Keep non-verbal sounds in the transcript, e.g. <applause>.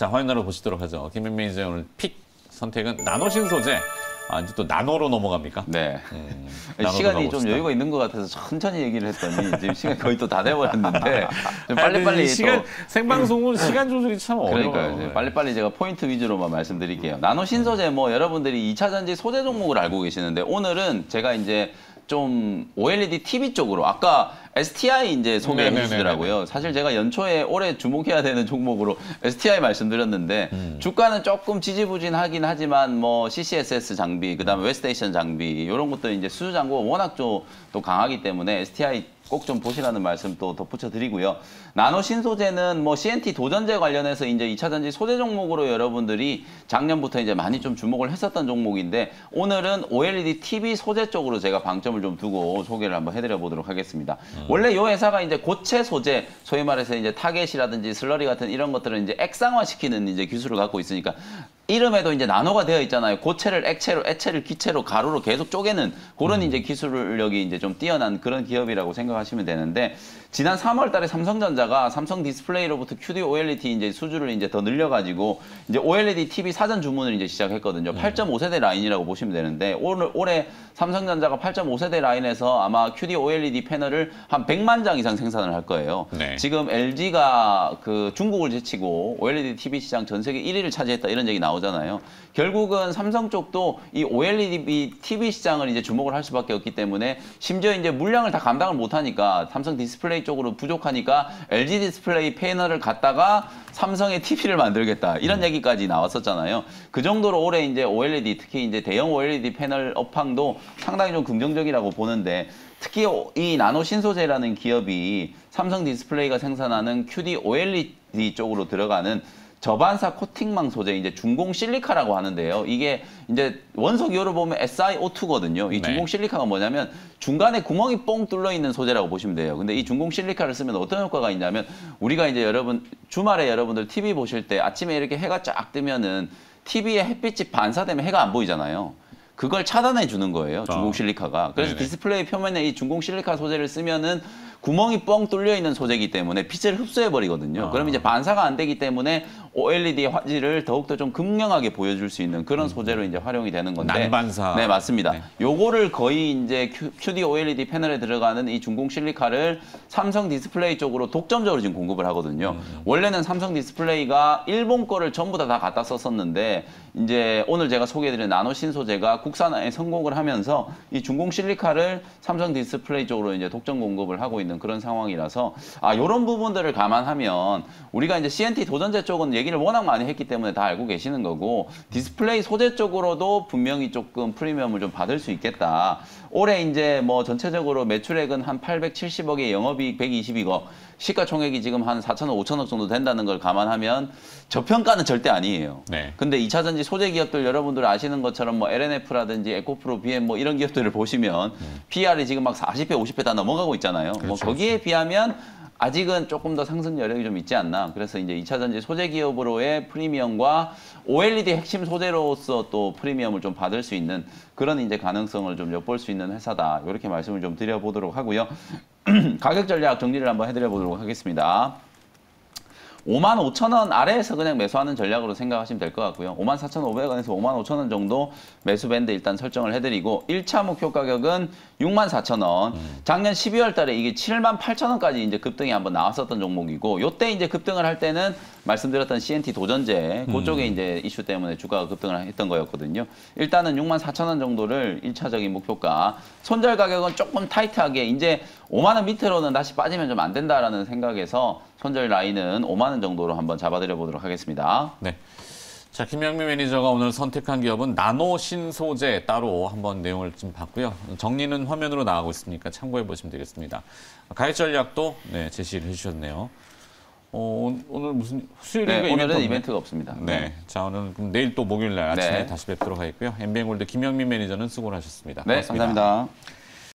자, 화면으로 보시도록 하죠. 김현 매니저 오늘 pick 선택은 나노신 소재. 아, 이제 또 나노로 넘어갑니까? 네. <laughs> 음, 시간이 나노로 좀. 여유가 있는 것 같아서 천천히 얘기를 했더니 지금 시간이 거의 또 다 돼버렸는데 <laughs> 좀 빨리빨리 시간 또 생방송은 시간 조절이 참 어려워요. 그러니까요. 이제 빨리빨리 제가 포인트 위주로만 말씀드릴게요. 나노신소재 뭐 여러분들이 2차 전지 소재 종목을 알고 계시는데 오늘은 제가 이제 좀 OLED TV 쪽으로 아까 STI 이제 소개해 네네네네네. 주시더라고요. 사실 제가 연초에 올해 주목해야 되는 종목으로 <laughs> STI 말씀드렸는데 음. 주가는 조금 지지부진하긴 하지만 뭐 CCSS 장비, 그다음에 wet station 장비 이런 것들 이제 수주 잔고가 워낙 좀 또 강하기 때문에 STI 꼭 좀 보시라는 말씀 또 덧붙여 드리고요. 나노 신소재는 뭐 CNT 도전제 관련해서 이제 2차 전지 소재 종목으로 여러분들이 작년부터 이제 많이 좀 주목을 했었던 종목인데 오늘은 OLED TV 소재 쪽으로 제가 방점을 좀 두고 소개를 한번 해드려 보도록 하겠습니다. 원래 이 회사가 이제 고체 소재, 소위 말해서 이제 타겟이라든지 슬러리 같은 이런 것들을 이제 액상화시키는 이제 기술을 갖고 있으니까 이름에도 이제 나노가 되어 있잖아요. 고체를 액체로, 액체를 기체로, 가루로 계속 쪼개는 그런 이제 기술력이 이제 좀 뛰어난 그런 기업이라고 생각하시면 되는데 지난 3월 달에 삼성전자가 삼성 디스플레이로부터 QD OLED 이제 수주를 이제 더 늘려가지고 이제 OLED TV 사전 주문을 이제 시작했거든요. 8.5세대 라인이라고 보시면 되는데 오늘 올해 삼성전자가 8.5세대 라인에서 아마 QD OLED 패널을 한 100만 장 이상 생산을 할 거예요. 네. 지금 LG가 그 중국을 제치고 OLED TV 시장 전 세계 1위를 차지했다 이런 얘기 나오잖아요. 결국은 삼성 쪽도 이 OLED TV 시장을 이제 주목을 할 수밖에 없기 때문에 심지어 이제 물량을 다 감당을 못 하니까 삼성 디스플레이 쪽으로 부족하니까 LG 디스플레이 패널을 갖다가 삼성의 TV를 만들겠다 이런 얘기까지 나왔었잖아요. 그 정도로 올해 이제 OLED 특히 이제 대형 OLED 패널 업황도 상당히 좀 긍정적이라고 보는데 특히 이 나노 신소재라는 기업이 삼성 디스플레이가 생산하는 QD OLED 쪽으로 들어가는 저반사 코팅막 소재 이제 중공 실리카라고 하는데요. 이게 이제 원소 기호를 보면 SiO2거든요. 이 네. 중공 실리카가 뭐냐면 중간에 구멍이 뽕 뚫려 있는 소재라고 보시면 돼요. 근데 이 중공 실리카를 쓰면 어떤 효과가 있냐면 우리가 이제 여러분 주말에 여러분들 TV 보실 때 아침에 이렇게 해가 쫙 뜨면은 TV에 햇빛이 반사되면 해가 안 보이잖아요. 그걸 차단해 주는 거예요. 중공 아. 실리카가. 그래서 네네. 디스플레이 표면에 이 중공 실리카 소재를 쓰면은 구멍이 뻥 뚫려 있는 소재이기 때문에 빛을 흡수해 버리거든요. 아. 그럼 이제 반사가 안 되기 때문에 OLED 화질을 더욱더 좀 극명하게 보여줄 수 있는 그런 소재로 이제 활용이 되는 건데. 난반사. 네, 맞습니다. 네. 요거를 거의 이제 QD OLED 패널에 들어가는 이 중공 실리카를 삼성 디스플레이 쪽으로 독점적으로 지금 공급을 하거든요. 원래는 삼성 디스플레이가 일본 거를 전부 다 다 갖다 썼었는데 이제 오늘 제가 소개해드린 나노신소재가 국산화에 성공을 하면서 이 중공 실리카를 삼성 디스플레이 쪽으로 이제 독점 공급을 하고 있는 그런 상황이라서 아 요런 부분들을 감안하면 우리가 이제 CNT 도전제 쪽은 얘기를 워낙 많이 했기 때문에 다 알고 계시는 거고 디스플레이 소재 쪽으로도 분명히 조금 프리미엄을 좀 받을 수 있겠다. 올해 이제 뭐 전체적으로 매출액은 한 870억에 영업이익 122억, 시가총액이 지금 한 4천억, 5천억 정도 된다는 걸 감안하면 저평가는 절대 아니에요. 네. 근데 2차 전지 소재 기업들 여러분들 아시는 것처럼 뭐 L&F라든지 에코프로비엠 뭐 이런 기업들을 보시면 PR이 지금 막 40배, 50배 다 넘어가고 있잖아요. 뭐 그렇죠, 거기에 비하면 아직은 조금 더 상승 여력이 좀 있지 않나. 그래서 이제 2차 전지 소재 기업으로의 프리미엄과 OLED 핵심 소재로서 또 프리미엄을 좀 받을 수 있는 그런 이제 가능성을 좀 엿볼 수 있는 회사다. 이렇게 말씀을 좀 드려보도록 하고요. <clears throat> 가격 전략 정리를 한번 해드려 보도록 하겠습니다. 5만 5천 원 아래에서 그냥 매수하는 전략으로 생각하시면 될 것 같고요. 5만 4,500원에서 5만 5천 원 정도 매수 밴드 일단 설정을 해드리고 1차 목표 가격은 6만 4천 원. 작년 12월 달에 이게 7만 8천 원까지 이제 급등이 한번 나왔었던 종목이고 요때 이제 급등을 할 때는 말씀드렸던 CNT 도전제 그쪽에 이제 이슈 때문에 주가가 급등을 했던 거였거든요. 일단은 6만 4천 원 정도를 1차적인 목표가 손절 가격은 조금 타이트하게 이제 5만 원 밑으로는 다시 빠지면 좀 안 된다라는 생각에서 손절 라인은 5만 원 정도로 한번 잡아드려 보도록 하겠습니다. 네. 자, 김영민 매니저가 오늘 선택한 기업은 나노신소재 따로 한번 내용을 좀 봤고요. 정리는 화면으로 나가고 있으니까 참고해 보시면 되겠습니다. 가격 전략도 네, 제시를 해주셨네요. 어, 오늘 무슨 수요일에 네, 오늘은? 이벤트가 없습니다. 네. 자, 오늘 그럼 내일 또 목요일 날 아침에 네. 다시 뵙도록 하겠고요. MBN 골드 김영민 매니저는 수고를 하셨습니다. 네, 고맙습니다. 감사합니다.